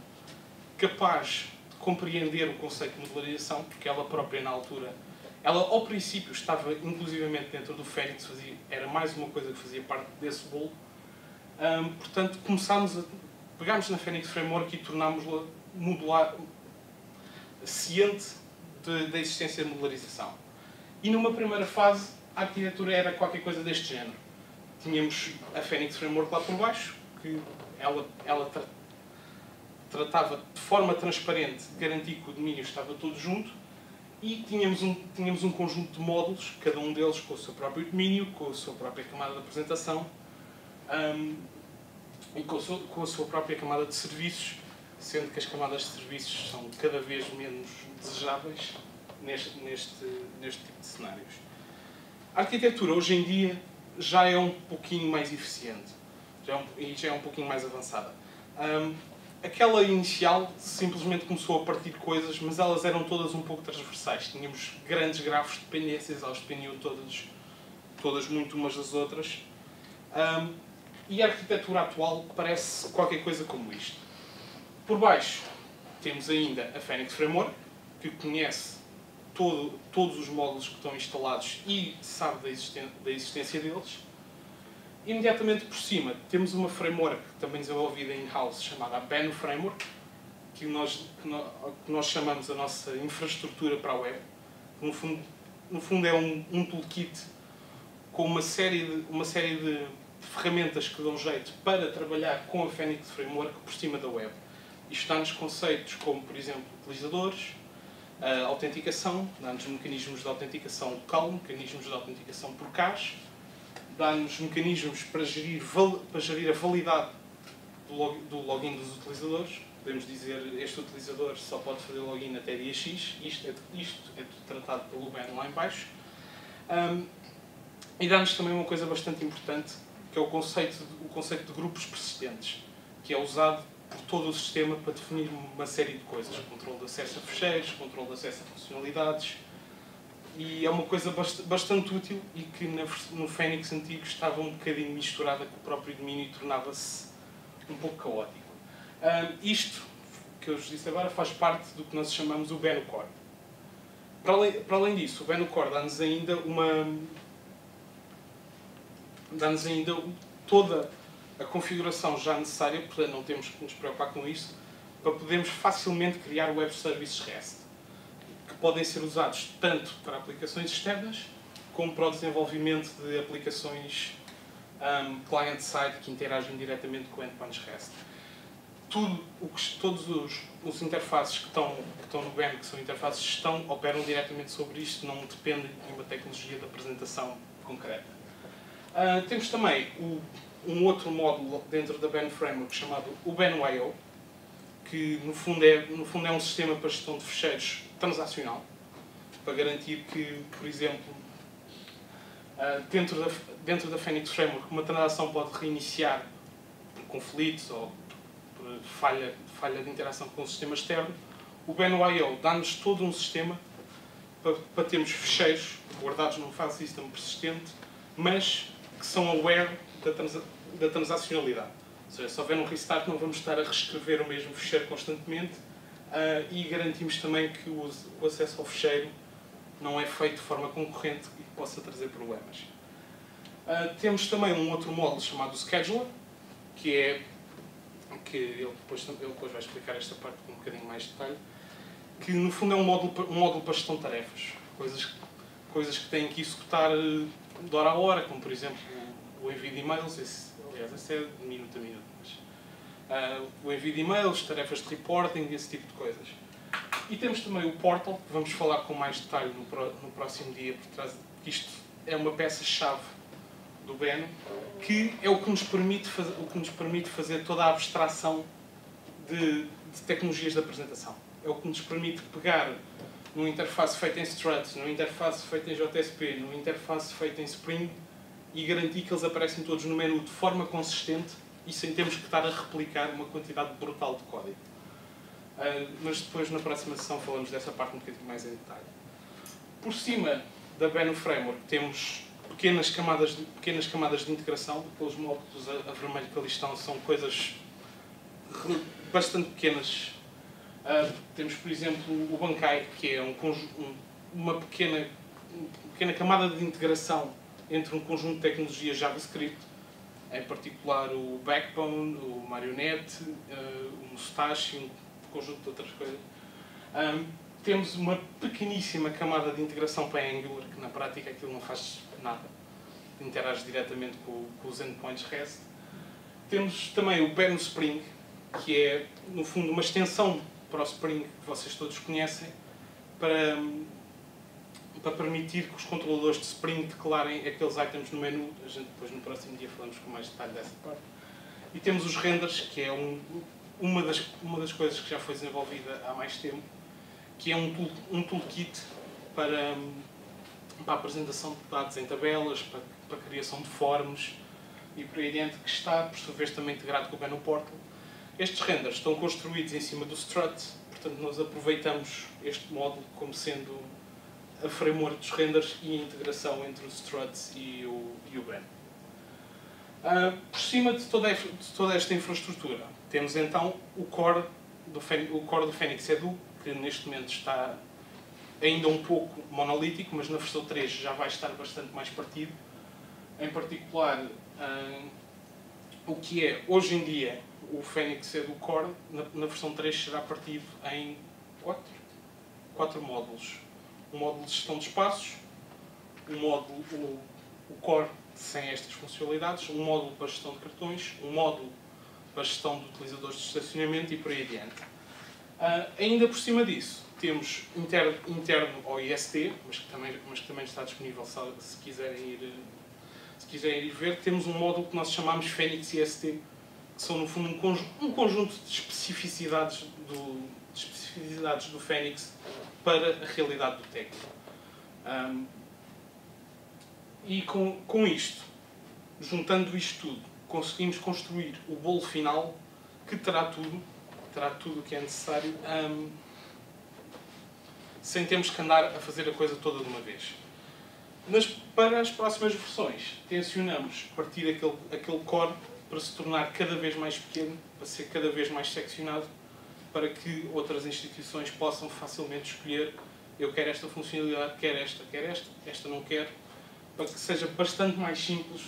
S3: capaz de compreender o conceito de modularização, porque ela própria, na altura, ela ao princípio estava inclusivamente dentro do Phoenix, era mais uma coisa que fazia parte desse bolo. Portanto, começámos a. pegámos na Phoenix Framework e tornámos-la modular, ciente de, da existência de modularização. E numa primeira fase, a arquitetura era qualquer coisa deste género. Tínhamos a Phoenix Framework lá por baixo, que ela, ela tra tratava de forma transparente de garantir que o domínio estava todo junto, e tínhamos um, tínhamos um conjunto de módulos, cada um deles com o seu próprio domínio, com a sua própria camada de apresentação um, e com a, sua, com a sua própria camada de serviços, sendo que as camadas de serviços são cada vez menos desejáveis neste, neste, neste tipo de cenários. A arquitetura hoje em dia já é um pouquinho mais eficiente já é um, e já é um pouquinho mais avançada. Um, aquela inicial simplesmente começou a partir coisas, mas elas eram todas um pouco transversais. Tínhamos grandes grafos de dependências, elas dependiam todas, todas muito umas das outras. Um, e a arquitetura atual parece qualquer coisa como isto. Por baixo temos ainda a Phoenix Framework, que conhece todo, todos os módulos que estão instalados e sabe da, existen da existência deles. imediatamente por cima temos uma framework também desenvolvida in-house chamada a Ben Framework, que nós, que nós, que nós chamamos a nossa infraestrutura para a web. No fundo, no fundo é um, um toolkit com uma série, de, uma série de ferramentas que dão jeito para trabalhar com a Phoenix Framework por cima da web. Isto dá-nos conceitos como, por exemplo, utilizadores, autenticação, dá-nos mecanismos de autenticação local, mecanismos de autenticação por cache, dá-nos mecanismos para gerir, para gerir a validade do login dos utilizadores. Podemos dizer este utilizador só pode fazer login até dia X, isto é, isto é tratado pelo Ben lá em baixo. Um, e dá-nos também uma coisa bastante importante, que é o conceito, o conceito de grupos persistentes, que é usado por todo o sistema para definir uma série de coisas. Controle de acesso a fecheiros, controle de acesso a funcionalidades. E é uma coisa bastante útil e que no Fênix antigo estava um bocadinho misturada com o próprio domínio e tornava-se um pouco caótico. Isto que eu vos disse agora faz parte do que nós chamamos o Beno Core. Para além, para além disso, o Beno Core dá-nos ainda uma. Dá-nos ainda toda a configuração já necessária, portanto não temos que nos preocupar com isso, para podermos facilmente criar web services REST, que podem ser usados tanto para aplicações externas, como para o desenvolvimento de aplicações um, client-side que interagem diretamente com endpoints REST. Tudo, o que, todos os, os interfaces que estão, que estão no BEM, que são interfaces de gestão, operam diretamente sobre isto, não dependem de uma tecnologia de apresentação concreta. Uh, temos também o um outro módulo dentro da Ben Framework chamado o BenYO, que no fundo, é, no fundo é um sistema para gestão de fecheiros transacional, para garantir que, por exemplo, ah, dentro da, dentro da Phoenix Framework, uma transação pode reiniciar por conflitos ou por falha, falha de interação com o sistema externo. O BenYO dá-nos todo um sistema para, para termos fecheiros guardados num file system persistente, mas que são aware da, da transacionalidade. Ou seja, se houver um restart, não vamos estar a reescrever o mesmo fecheiro constantemente uh, e garantimos também que o, o, acesso ao fecheiro não é feito de forma concorrente e que possa trazer problemas. Uh, temos também um outro módulo chamado Scheduler, que é que ele depois, ele depois vai explicar esta parte com um bocadinho mais de detalhe, que no fundo é um módulo, um módulo para gestão de tarefas, coisas, coisas que têm que executar de hora a hora, como por exemplo o envio de e-mails, esse, aliás, esse é de minuto a minuto, mas, uh, o envio de e-mails, tarefas de reporting, esse tipo de coisas. E temos também o portal, que vamos falar com mais detalhe no, pro, no próximo dia, por trás que isto é uma peça-chave do Beno, que é o que nos permite, faz, o que nos permite fazer toda a abstração de, de tecnologias de apresentação. É o que nos permite pegar numa interface feita em Struts, numa interface feita em JSP, numa interface feita em Spring e garantir que eles aparecem todos no menu de forma consistente e sem termos que estar a replicar uma quantidade brutal de código. Uh, mas depois, na próxima sessão, falamos dessa parte um bocadinho mais em detalhe. Por cima da Beno Framework temos pequenas camadas de, pequenas camadas de integração. Aqueles módulos a, a vermelho que ali estão são coisas bastante pequenas. Uh, temos, por exemplo, o Bankai, que é um, um, uma pequena, uma pequena camada de integração entre um conjunto de tecnologias JavaScript, em particular o Backbone, o Marionette, uh, o Mustache um conjunto de outras coisas. Um, temos uma pequeníssima camada de integração para Angular, que na prática aquilo não faz nada. Interage diretamente com, com os endpoints REST. Temos também o Ben Spring, que é, no fundo, uma extensão para o Spring que vocês todos conhecem, para para permitir que os controladores de Spring declarem aqueles items no menu. A gente depois no próximo dia falamos com mais detalhe dessa parte. E temos os renders, que é um, uma, das, uma das coisas que já foi desenvolvida há mais tempo, que é um, tool, um toolkit para, para a apresentação de dados em tabelas, para, para a criação de forms e por aí adiante, que está, por sua vez, também integrado com o Beno Portal. Estes renders estão construídos em cima do strut, portanto nós aproveitamos este módulo como sendo a framework dos renders e a integração entre os struts e o, e o Ben. Uh, por cima de toda, de toda, esta infraestrutura, temos então o core do, o core do Phoenix Edu, que neste momento está ainda um pouco monolítico, mas na versão 3 já vai estar bastante mais partido. em particular, hum, o que é, hoje em dia, o Fênix é do Core, na, na versão 3 será partido em 4, 4 módulos. Um módulo de gestão de espaços, um módulo, o, o Core sem estas funcionalidades, um módulo para gestão de cartões, um módulo para gestão de utilizadores de estacionamento e por aí adiante. Uh, ainda por cima disso, temos interno, interno ao IST, mas que, também, mas que também está disponível se, se, quiserem ir, se quiserem ir ver. Temos um módulo que nós chamamos Fênix IST, que são no fundo um, conjunto, um conjunto de especificidades do, de especificidades do Fênix para a realidade do técnico. Um, e com, com isto, juntando isto tudo, conseguimos construir o bolo final que terá tudo, terá tudo o que é necessário, um, sem termos que andar a fazer a coisa toda de uma vez. Mas para as próximas versões, tencionamos partir aquele, aquele core para se tornar cada vez mais pequeno, para ser cada vez mais seccionado, para que outras instituições possam facilmente escolher eu quero esta funcionalidade, quero esta, quero esta, esta não quero, para que seja bastante mais simples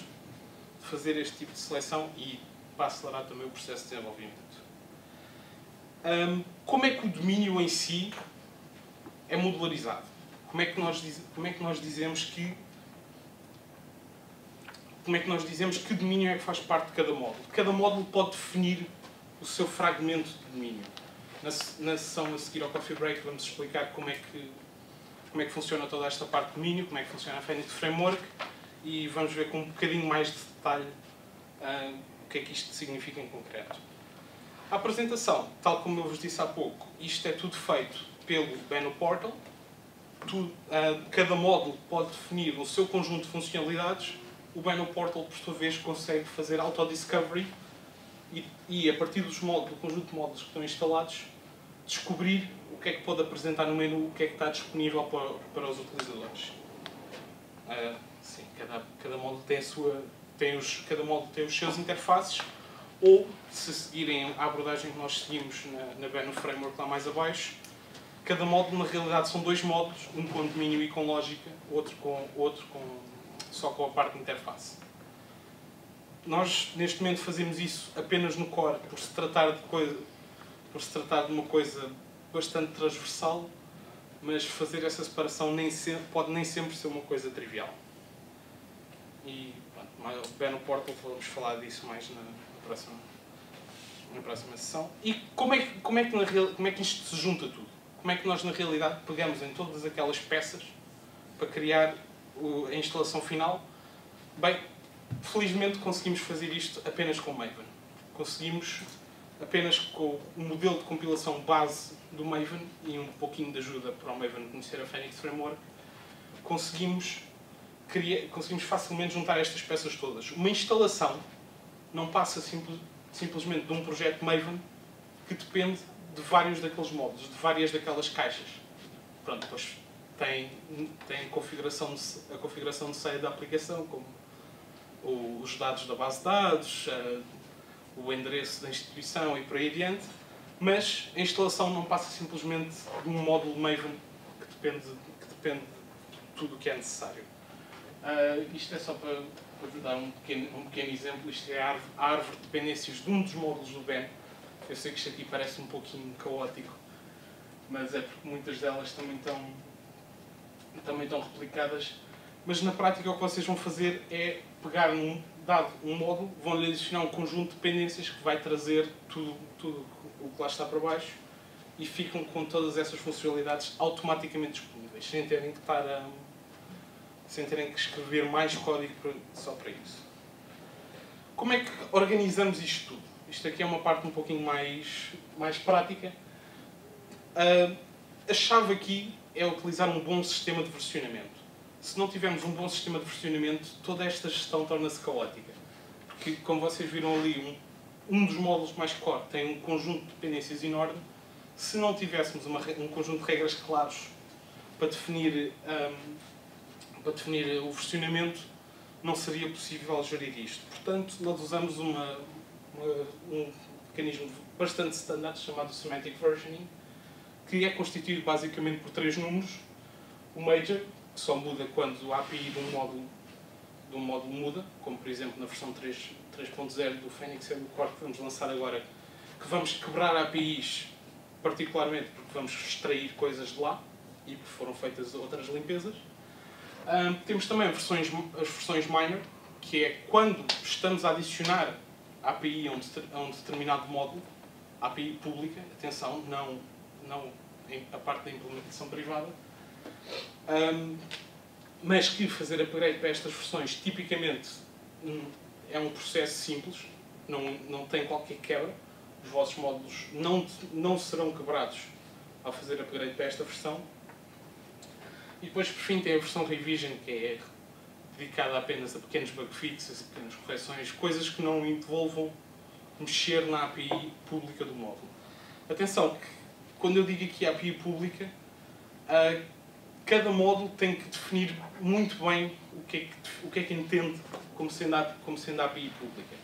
S3: fazer este tipo de seleção e para acelerar também o processo de desenvolvimento. Um, como é que o domínio em si é modularizado? Como é que nós, como é que nós dizemos que como é que nós dizemos que domínio é que faz parte de cada módulo? Cada módulo pode definir o seu fragmento de domínio. Na, na sessão a seguir ao Coffee Break vamos explicar como é que como é que funciona toda esta parte de domínio, como é que funciona a Phoenix Framework e vamos ver com um bocadinho mais de detalhe uh, o que é que isto significa em concreto. A apresentação, tal como eu vos disse há pouco, isto é tudo feito pelo Beno Portal. uh, cada módulo pode definir o seu conjunto de funcionalidades. O Beno Portal, por sua vez, consegue fazer auto-discovery e, e, a partir dos módulos, do conjunto de módulos que estão instalados, descobrir o que é que pode apresentar no menu, o que é que está disponível para, para os utilizadores. Uh, sim, cada, cada módulo tem a sua, tem os, cada tem os seus interfaces, ou se seguirem a abordagem que nós seguimos na, na Framework lá mais abaixo, cada módulo na realidade são dois módulos, um com domínio e com lógica, outro com outro com só com a parte de interface. Nós neste momento fazemos isso apenas no core por se tratar de coisa, por se tratar de uma coisa bastante transversal, mas fazer essa separação nem sempre, pode nem sempre ser uma coisa trivial. E pronto, bem no Portal vamos falar disso mais na, na, próxima, na próxima sessão. E como é, que, como, é que na, como é que isto se junta tudo? Como é que nós na realidade pegamos em todas aquelas peças para criar a instalação final? Bem, felizmente conseguimos fazer isto apenas com Maven. Conseguimos apenas com o modelo de compilação base do Maven e um pouquinho de ajuda para o Maven conhecer a Phoenix Framework, conseguimos, criar, conseguimos facilmente juntar estas peças todas. Uma instalação não passa simples, simplesmente de um projeto Maven que depende de vários daqueles módulos, de várias daquelas caixas. Pronto, depois tem, tem configuração a configuração de ceia da aplicação, como os dados da base de dados, o endereço da instituição e por aí adiante, mas a instalação não passa simplesmente de um módulo Maven que depende, que depende de tudo o que é necessário. Uh, isto é só para, para dar um pequeno, um pequeno exemplo. Isto é a árvore, de dependências de um dos módulos do BEN. Eu sei que isto aqui parece um pouquinho caótico, mas é porque muitas delas também estão, também estão replicadas. Mas na prática o que vocês vão fazer é pegar num, dado um módulo, vão-lhe adicionar um conjunto de dependências que vai trazer tudo, tudo o que lá está para baixo e ficam com todas essas funcionalidades automaticamente disponíveis, sem terem que estar a, sem terem que escrever mais código só para isso. Como é que organizamos isto tudo? Isto aqui é uma parte um pouquinho mais, mais prática. Uh, a chave aqui é utilizar um bom sistema de versionamento se não tivermos um bom sistema de versionamento, toda esta gestão torna-se caótica. Porque, como vocês viram ali, um, um dos módulos mais core tem um conjunto de dependências enorme. Se não tivéssemos uma, um conjunto de regras claros para definir, um, para definir o versionamento, não seria possível gerir isto. Portanto, nós usamos uma, uma, um mecanismo bastante standard chamado Semantic Versioning, que é constituído basicamente por três números. O major, que só muda quando a API de um módulo do módulo muda, como por exemplo na versão 3.0 do Phoenix Core que vamos lançar agora, que vamos quebrar APIs particularmente porque vamos extrair coisas de lá e porque foram feitas outras limpezas. Um, temos também versões, as versões minor, que é quando estamos a adicionar API a um, a um determinado módulo, API pública, atenção, não, não a parte da implementação privada, um, mas que fazer upgrade para estas versões tipicamente hum, é um processo simples, não, não tem qualquer quebra, os vossos módulos não, não serão quebrados ao fazer upgrade para esta versão. E depois, por fim, tem a versão Revision, que é dedicada apenas a pequenos bug fixes, pequenas correções, coisas que não envolvam mexer na API pública do módulo. Atenção, que quando eu digo aqui API pública, uh, cada módulo tem que definir muito bem o que é que, o que, é que entende como sendo, a, como sendo a API pública.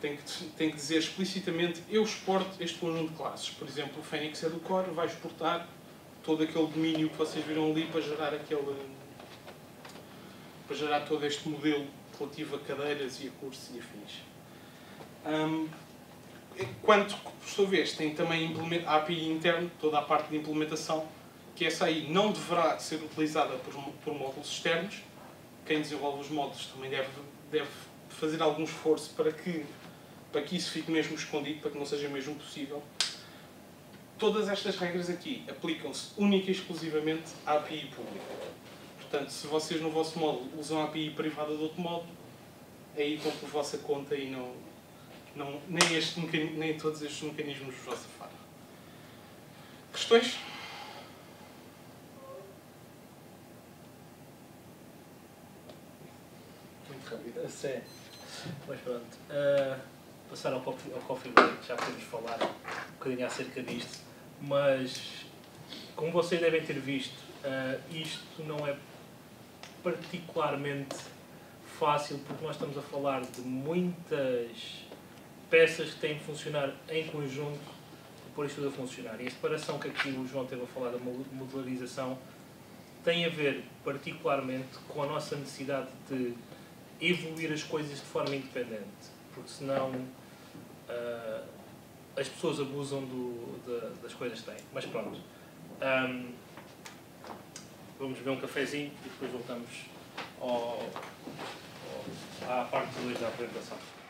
S3: Tem que, tem que dizer explicitamente, eu exporto este conjunto de classes. Por exemplo, o Phoenix Educore vai exportar todo aquele domínio que vocês viram ali para gerar aquele para gerar todo este modelo relativo a cadeiras e a cursos e afins. Um, Enquanto, por sua vez, tem também a API interna, toda a parte de implementação, que essa aí não deverá ser utilizada por, por módulos externos. Quem desenvolve os módulos também deve, deve fazer algum esforço para que, para que isso fique mesmo escondido, para que não seja mesmo possível. Todas estas regras aqui aplicam-se única e exclusivamente à API pública. Portanto, se vocês no vosso módulo usam a API privada de outro módulo, aí estão por vossa conta e não, não, nem, este, nem todos estes mecanismos vos safar. Questões?
S1: Muito rápido. Sim. Mas pronto. Uh, passar ao ao coffee break, já podemos falar um bocadinho acerca disto. Mas, como vocês devem ter visto, uh, isto não é particularmente fácil porque nós estamos a falar de muitas peças que têm de funcionar em conjunto para pôr isto tudo a funcionar. E a separação que aqui o João teve a falar da modularização tem a ver particularmente com a nossa necessidade de evoluir as coisas de forma independente, porque senão uh, as pessoas abusam do, de, das coisas que têm. Mas pronto. Um, vamos beber um cafezinho e depois voltamos ao, ao, à parte 2 da apresentação.